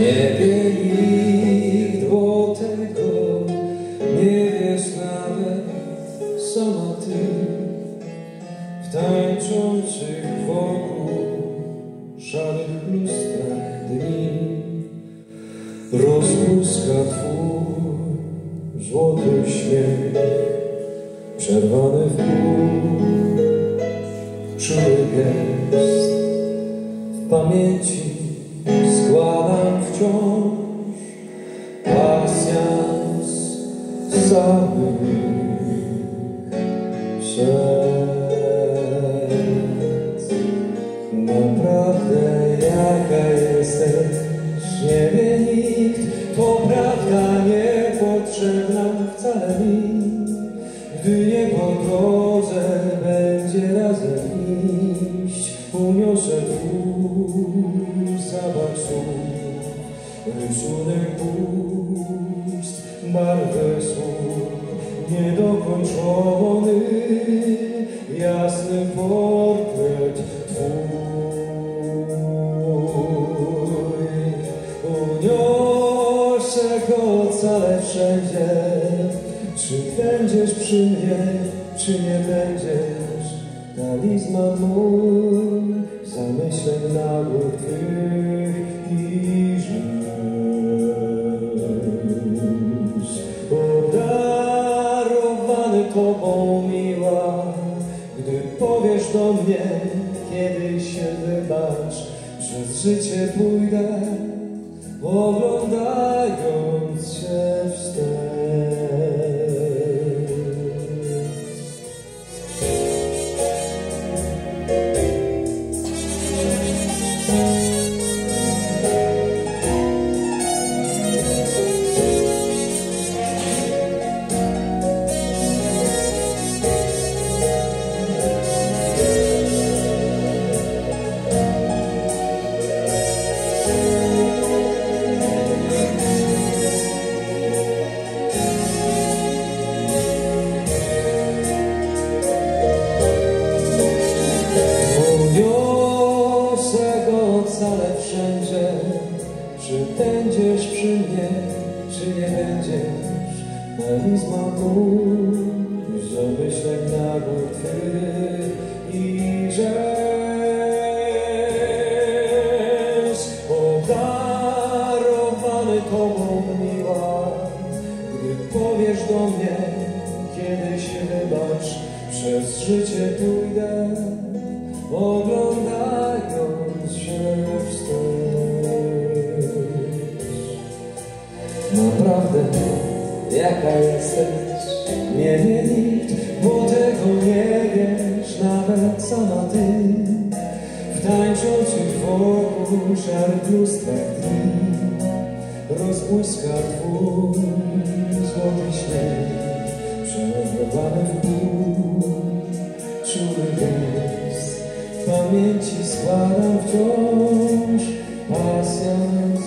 niebie nikt, bo tego nie wiesz nawet sama. W tańczących wokół szarych lustrach dni rozpuska twój złoty śmiech przerwany w pół czuły gest w pamięci samych serc Naprawdę jaka jesteś? Nie wie nikt, to prawda niepotrzebna wcale mi. Gdy nie po drodze będzie razem iść, uniosę twój zapach słów, pust, barwę słów, niedokończony, jasny portret twój. Uniosę go cale wszędzie. Czy będziesz przy mnie, czy nie będziesz? Talizman mój, zamyśleń nagłych twych i powiesz do mnie, kiedy się wybacz, przez życie pójdę oglądając wszędzie. Czy będziesz przy mnie, czy nie będziesz? Talizman mój, zamyśleń nagłych twych i rzecz. Obdarowany tobą miła, gdy powiesz do mnie, kiedy się wybacz, przez życie pójdę, oglądając Naprawdę, jaka jesteś, nie wie nikt, bo tego nie wiesz, nawet sama ty. W tańczących wokół szarych lustrach dni rozbłyska twój złoty śnieg, przerwany w ból, czuły gest, Esclarão de hoje, passa-nos